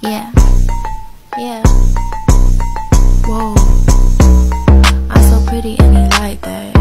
Yeah, yeah. Whoa, I'm so pretty and he like that.